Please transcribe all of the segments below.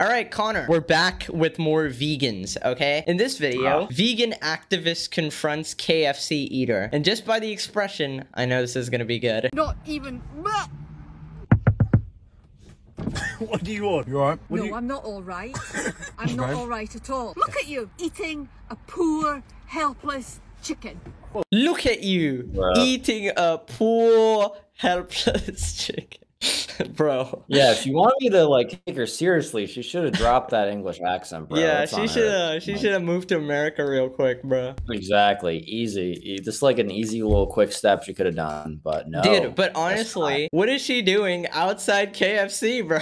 All right, Connor, we're back with more vegans, okay? In this video, ah. vegan activist confronts KFC eater. And just by the expression, I know this is gonna be good. Not even. What do you want? You alright? No, I'm not all right. I'm not all right at all. Look at you eating a poor, helpless chicken. Look at you, Bruh. eating a poor, helpless chicken. Bro. Yeah, if you want me to like take her seriously, she should have dropped that English accent, bro. yeah, It's she should have she should have moved to America real quick, bro. Exactly, easy. Just like an easy little quick step she could have done, but no. Dude, but honestly, what is she doing outside KFC, bro?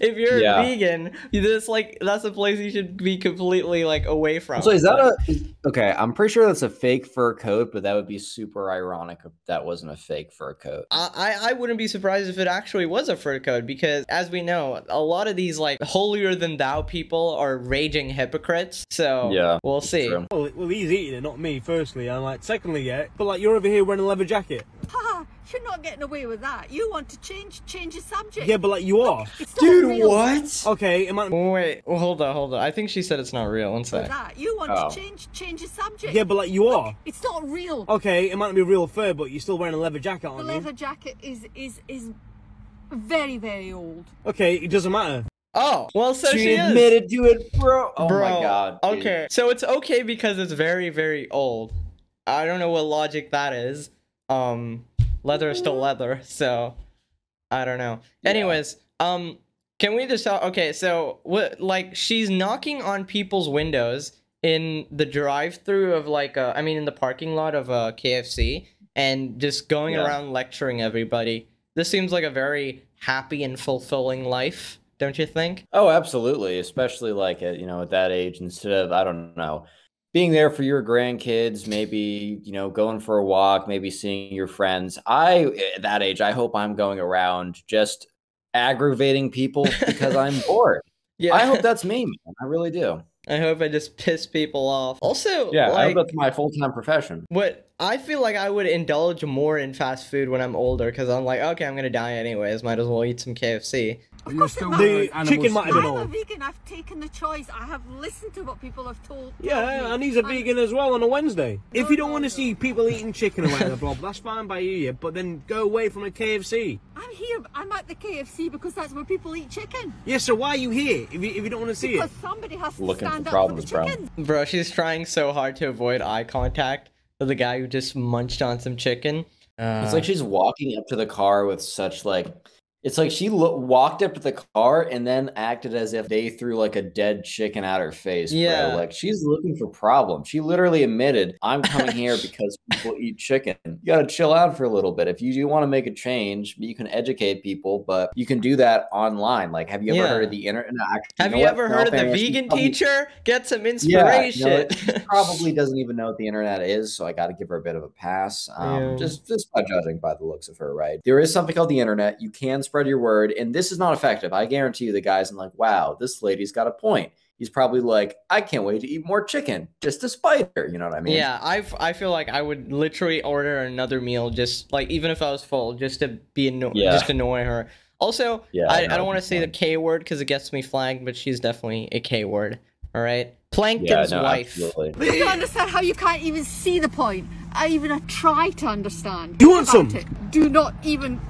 if you're Yeah. a vegan, this like that's a place you should be completely like away from. So is that a okay? I'm pretty sure that's a fake fur coat, but that would be super ironic if that wasn't a fake fur coat. I, I I wouldn't be surprised if it actually was a fur code because, as we know, a lot of these like holier than thou people are raging hypocrites. So Yeah, we'll see. true. Well, well, he's eating it, not me, firstly. And like, secondly, yeah. But like, you're over here wearing a leather jacket. Haha, you're not getting away with that. You want to change change the subject. Yeah, but like, you are. it's not real. what? Okay, it might. Wait, well, hold on, hold on. I think she said it's not real. One With sec. that. You want Oh. to change change the subject. Yeah, but like, you are. It's not real. Okay, it might not be real fur, but you're still wearing a leather jacket, the aren't leather you? jacket is is is very very old. Okay, it doesn't matter. Oh, well, so she, she is. admitted to it, bro. Oh Bro, my god. dude. Okay, so it's okay because it's very, very old. I don't know what logic that is. Um, leather is still leather, so I don't know. Yeah. Anyways, um, can we just talk? Okay, so what? Like, she's knocking on people's windows in the drive-through of like, uh, I mean, in the parking lot of a KFC, and just going Yeah. around lecturing everybody. This seems like a very happy and fulfilling life, don't you think? Oh, absolutely. Especially like at you know at that age, instead of I don't know, being there for your grandkids, maybe you know going for a walk, maybe seeing your friends. I at that age, I hope I'm going around just aggravating people because I'm bored. Yeah. I hope that's me, man. I really do. I hope I just piss people off. Also, Yeah, I like, hope that's my full time profession. what I feel like I would indulge more in fast food when I'm older because I'm like, okay, I'm gonna die anyways. Might as well eat some KFC. Of course it The matters. chicken might have been I'm a vegan. I've taken the choice. I have listened to what people have told. told Yeah, me. and he's a I'm- vegan as well on a Wednesday. If you don't no, want to no. see people eating chicken or the Bob, that's fine by you, yeah. But then go away from a KFC. I'm here. I'm at the KFC because that's where people eat chicken. Yeah, so why are you here if you, if you don't want to see it? Because somebody has to Looking for stand up problems, for the bro. chicken. Bro, she's trying so hard to avoid eye contact with the guy who just munched on some chicken. Uh, It's like she's walking up to the car with such like. It's like she lo- walked up to the car and then acted as if they threw like a dead chicken at her face. bro. Yeah. like she's looking for problems. She literally admitted, "I'm coming here because people eat chicken." You gotta chill out for a little bit. If you do want to make a change, you can educate people, but you can do that online. Like, have you ever Yeah. heard of the internet? have know you ever No, heard of the vegan probably- teacher? Get some Yeah, inspiration. no, she probably doesn't even know what the internet is, so I got to give her a bit of a pass. Um, Yeah. Just just by judging by the looks of her, right? There is something called the internet. You can spread your word, and this is not effective. I guarantee you, the guys and like, wow, this lady's got a point. He's probably like, I can't wait to eat more chicken just to spite her. You know what I mean? Yeah, I I feel like I would literally order another meal just like even if I was full, just to be anno- Yeah. just annoy her. Also, Yeah, I, I that don't want to say the. K word because it gets me flagged, but she's definitely a K word. All right, Yeah, Plankton's no, wife. absolutely. I don't understand how you can't even see the point. I even try to understand. You want some? It. Do not even.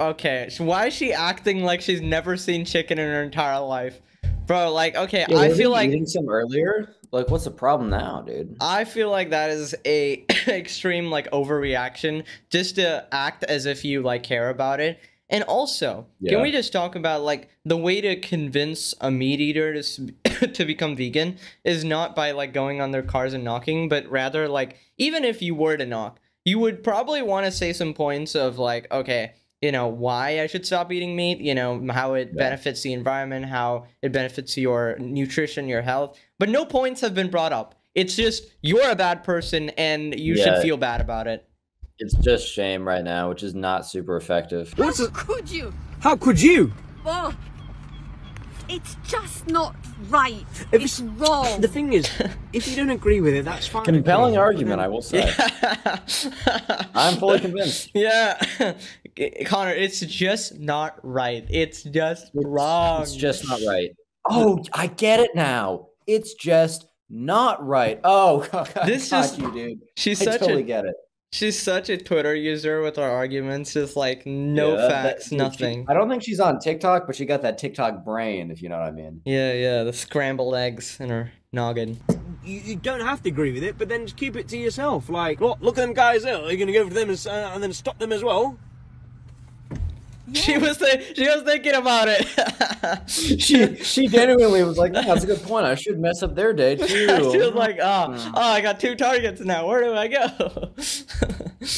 Okay, so why is she acting like she's never seen chicken in her entire life, bro? Like, okay, Yeah, I feel like eating some earlier. Like, what's the problem now, dude? I feel like that is a extreme like overreaction just to act as if you like care about it. And also, can we just talk about like the way to convince a meat eater to to become vegan is not by like going on their cars and knocking, but rather like even if you were to knock, you would probably want to say some points of like, okay, you know, why I should stop eating meat, you know, how it Yeah. benefits the environment, how it benefits your nutrition, your health. But no points have been brought up. It's just you're a bad person and you should feel bad about it. It's just shame right now, which is not super effective. What's How a, could you? how could you? Oh, it's just not right. If it's it's- wrong. The thing is, if you don't agree with it, that's fine. Compelling okay, argument, I will say. Yeah. I'm fully convinced. Yeah. Connor, it's just not right. It's just wrong. It's just not right. Oh, I get it now. It's just not right. Oh, This got is- you, dude. She's I such totally a get it. She's such a Twitter user with her arguments, just like no Yeah, that- that- facts, she- nothing. I don't think she's on TikTok, but she got that TikTok brain, if you know what I mean. Yeah, yeah, the scrambled eggs in her noggin. You, you don't have to agree with it, but then just keep it to yourself. Like, look, look at them guys there. Are you going to go for them and, uh, and then stop them as well? She was th- she was thinking about it. She she genuinely was like, "Yeah, that's a good point. I should mess up their day too." she was like, oh, Hmm. oh, I got two targets now. Where do I go?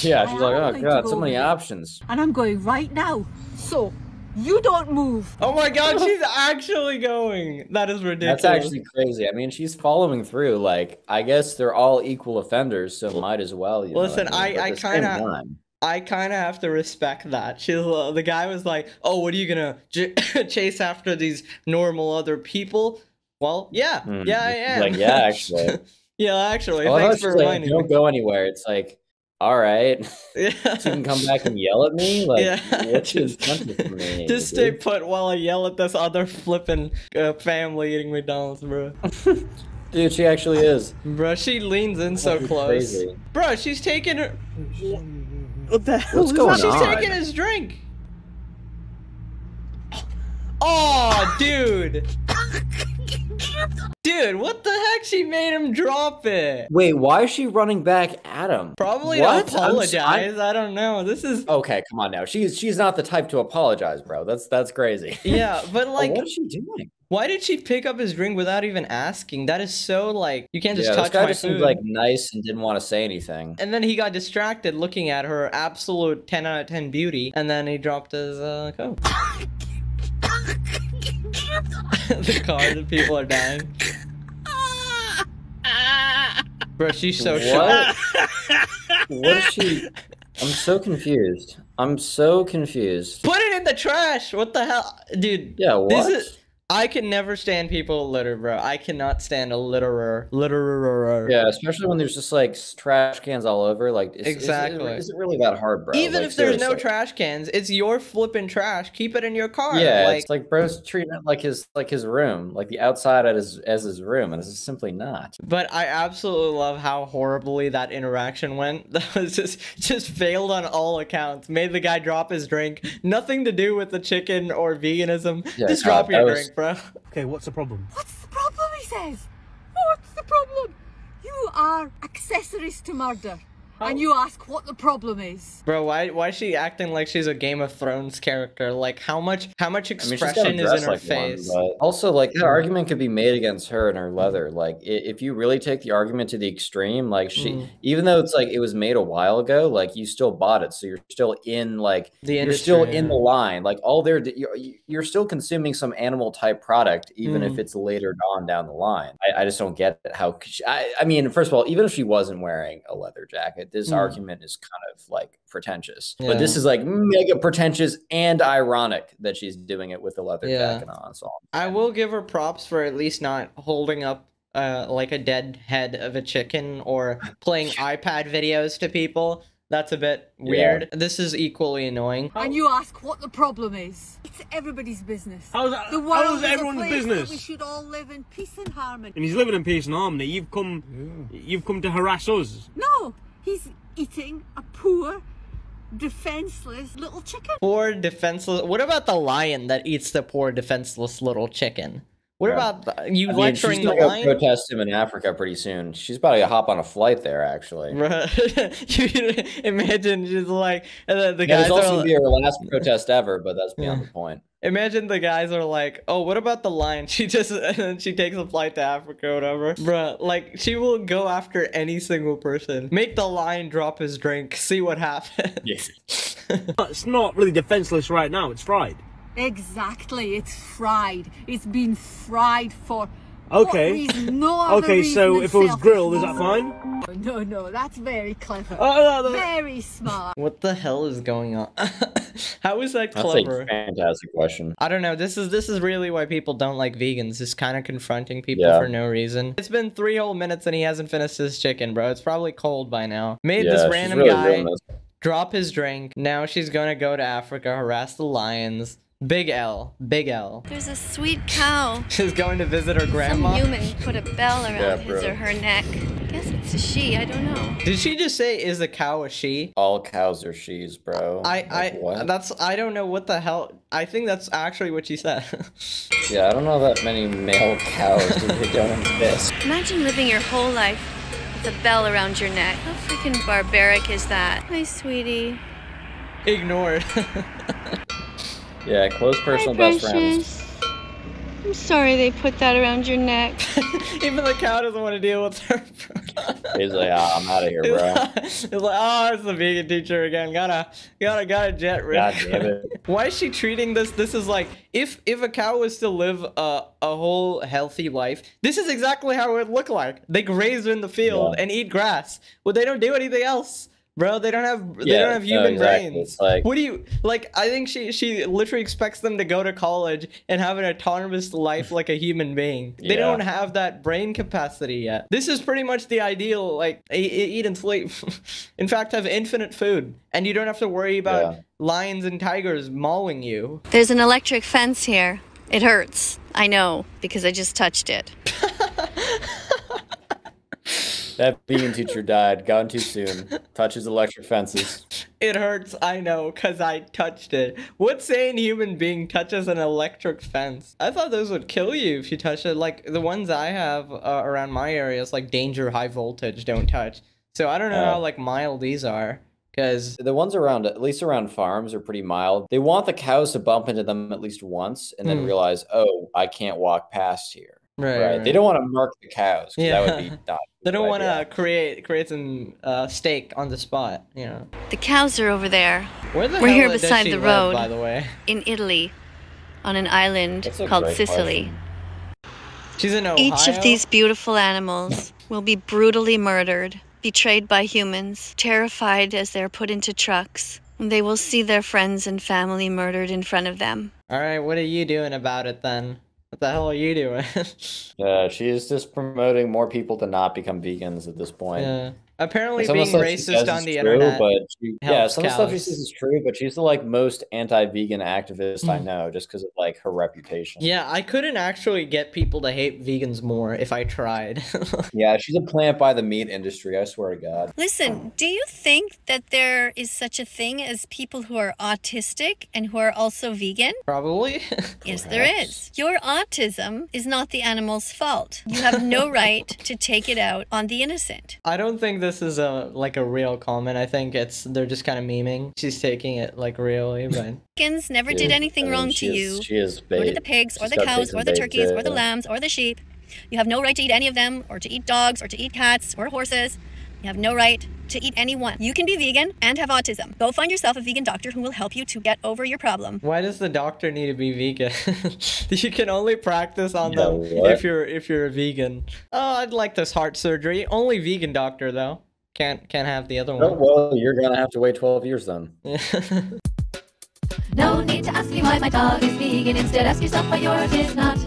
"Yeah." She's like, I "Oh like to god, so many with options." And I'm going right now. So, you don't move. oh my god, she's actually going. That is ridiculous. That's actually crazy. I mean, she's following through. Like, I guess they're all equal offenders, so might as well. You know Listen, I, mean? I- I kinda- time- I kind of have to respect that. She's uh, the guy was like, "Oh, what are you gonna j- chase after these normal other people?" Well, yeah, Hmm, yeah, I am. like, "Yeah, actually." yeah, actually. Oh, I Thanks for was like, Don't go anywhere. It's like, all right, Yeah. so you can come back and yell at me. Like, Yeah, what's the just- incentive for me? Just stay put while I yell at this other flipping uh, family eating McDonald's, bro. dude. She actually is. Bro, she leans in so close. crazy. Bro, she's taking her. What the hell What's is going? She's on? taking his drink. Oh, dude. Dude, what the heck? She made him drop it. Wait, why is she running back at him? Probably What? to I'm s- apologize. I don't know. This is. Okay, come on now. She's she's not the type to apologize, bro. That's that's crazy. Yeah, but Oh, like, what is she doing? why did she pick up his drink without even asking? That is so like, you can't just yeah, this touch guy my just food. seemed like nice and didn't want to say anything. And then he got distracted looking at her absolute 10 out of 10 beauty, and then he dropped his uh, coat. the car, the people are dying. Bro, she's so shocked. What? what is she? I'm so confused. I'm so confused. Put it in the trash! What the hell? Dude, Yeah, what? this is. I can never stand people litter, bro. I cannot stand a litterer. Litterer. Yeah, especially when there's just like trash cans all over. Like, is, Exactly. Is, it really that hard, bro? Even Like, if there's no trash cans, it's your flipping trash. Keep it in your car. Yeah, like, it's like bro's treating it like his like his room, like the outside at his as his room, and this is simply not. But I absolutely love how horribly that interaction went. That was just just failed on all accounts. Made the guy drop his drink. Nothing to do with the chicken or veganism. Yeah, just God, drop your was- drink, bro. Okay, what's the problem? What's the problem, he says? What's the problem? You are accessories to murder. And you ask what the problem is. Bro, why why is she acting like she's a Game of Thrones character? Like how much how much I mean, expression is in her like face? but also, like that argument could be made against her and her leather. Like, if you really take the argument to the extreme, like she, Mm. even though it's like it was made a while ago, like you still bought it, so you're still in like The you're still industry, in the line. Like all there, you're, you're still consuming some animal type product, even if Mm. it's later on down the line. I, I just don't get. How could she, I, I mean, first of all, even if she wasn't wearing a leather jacket, this Mm. argument is kind of like pretentious. But this is like mega pretentious and ironic that she's doing it with a leather Yeah. jacket on. So I will give her props for at least not holding up uh, like a dead head of a chicken or playing iPad videos to people. That's a bit Yeah. weird. This is equally annoying. And you ask what the problem is. It's everybody's business. How's that? The how world is is a everyone's place business? We should all live in peace and harmony. And he's living in peace and harmony. You've come, you've come to harass us. No, he's eating a poor, defenseless little chicken. Poor defenseless. What about the lion that eats the poor defenseless little chicken? What Yeah. about the, you I mean, lecturing she's the gonna protest him in Africa pretty soon. She's about to hop on a flight there, actually. Bruh. you imagine just like and then the Yeah, guys it's also are gonna be her last protest ever, but that's beyond Yeah. the point. Imagine the guys are like, "Oh, what about the lion?" She just she takes a flight to Africa, or whatever. Bruh, like she will go after any single person. Make the lion drop his drink. See what happens. It's not really defenseless right now. It's fried. Exactly, it's fried. It's been fried for Okay. what reason? No other Okay, so if it was grilled, is that fine? No, no, that's very clever. Oh, no, no. Very smart. what the hell is going on? How is that clever? That's a fantastic question. I don't know. This is this is really why people don't like vegans. Just kind of confronting people Yeah. for no reason. It's been three whole minutes and he hasn't finished his chicken, bro. It's probably cold by now. Made Yeah, this random really guy doing drop his drink. Now she's gonna go to Africa, harass the lions. Big L. Big L. There's a sweet cow. She's going to visit her grandma. Some human put a bell around Yeah, his bro. or her neck. I Guess it's a she. I don't know. Did she just say is a cow a she? All cows are she's, bro. I Like, I what? that's I don't know what the hell. I think that's actually what she said. Yeah, I don't know that many male cows. dude. They don't exist. Imagine living your whole life with a bell around your neck. How freaking barbaric is that? Hi, sweetie. Ignored. Yeah, close personal best friends. I'm sorry they put that around your neck. Even the cow doesn't want to deal with her. He's like, ah, I'm out of here, bro. it's like, oh, it's the vegan teacher again. Gotta, gotta, gotta jet rid. God damn it. Why is she treating this? This is like if if a cow was to live a a whole healthy life, this is exactly how it would look like. They graze in the field Yeah. and eat grass. Well, they don't do anything else. Bro, they don't have they Yeah, don't have no, human exactly. brains. Like- what do you like? I think she she literally expects them to go to college and have an autonomous life like a human being. They Yeah. don't have that brain capacity yet. This is pretty much the ideal. Like eat and sleep. In fact, have infinite food, and you don't have to worry about Yeah. lions and tigers mauling you. There's an electric fence here. It hurts. I know, because I just touched it. That vegan teacher died. Gone too soon. Touches electric fences. It hurts, I know, cause I touched it. What sane human being touches an electric fence? I thought those would kill you if you touch it. Like the ones I have uh, around my area is like danger, high voltage, don't touch. So I don't know Oh. how like mild these are, cause The ones around, at least around farms, are pretty mild. They want the cows to bump into them at least once and then Hmm. realize, oh, I can't walk past here. right, Right. right. They don't want to mark the cows. 'cause That would be Yeah. not. A They don't want to create create some uh, steak on the spot. You know. The cows are over there Where the We're hell here beside she the live, road. by the way? in Italy on an island called Sicily. question. She's in Ohio. Each of these beautiful animals will be brutally murdered, betrayed by humans, terrified as they're put into trucks. They will see their friends and family murdered in front of them. All right, what are you doing about it then? What the hell are you doing? Yeah, she is just promoting more people to not become vegans at this point. yeah. Apparently, Some being the stuff she says racist on the true, internet. but she, yeah, helps some of the stuff she says is true, but she's the like most anti-vegan activist I know, just because of like her reputation. Mm. Yeah, I couldn't actually get people to hate vegans more if I tried. Yeah, she's a plant by the meat industry. I swear to God. Listen, do you think that there is such a thing as people who are autistic and who are also vegan? Probably. Yes, there Perhaps. is. Your autism is not the animal's fault. You have no right to take it out on the innocent. I don't think this is a like a real comment. I think it's they're just kind of memeing. She's taking it like really, but Chickens never did anything I mean, wrong to is- you. She is Or bait. did the pigs, or She's the cows, or the turkeys, to- or the lambs, or the sheep. You have no right to eat any of them, or to eat dogs, or to eat cats, or horses. You have no right to eat anyone. You can be vegan and have autism. Go find yourself a vegan doctor who will help you to get over your problem. why does the doctor need to be vegan? you can only practice on Yeah, them what? if you're if you're a vegan. Oh, I'd like this heart surgery. Only vegan doctor though. Can't can't have the other Oh, one. well, you're gonna have to wait 12 years then. No need to ask me why my dog is vegan. Instead, ask yourself why yours is not.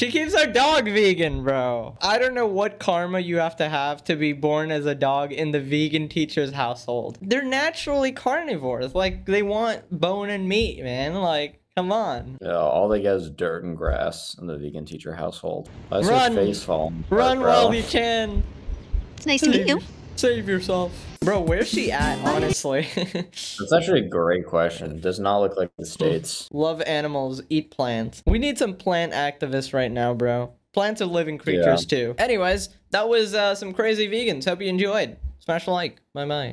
She keeps her dog vegan, bro. I don't know what karma you have to have to be born as a dog in the vegan teacher's household. They're naturally carnivores. Like, they want bone and meat, man. Like, come on. Yeah, all they get is dirt and grass in the vegan teacher household. That's Run. her face falling. Run bro. while you can. It's nice to meet you. Save yourself. Bro, where's she at, honestly? That's actually a great question. Does not look like the states. Love animals, eat plants. We need some plant activists right now, bro. Plants are living creatures too. Anyways, that was uh, some crazy vegans. Hope you enjoyed. Smash a like. Bye bye.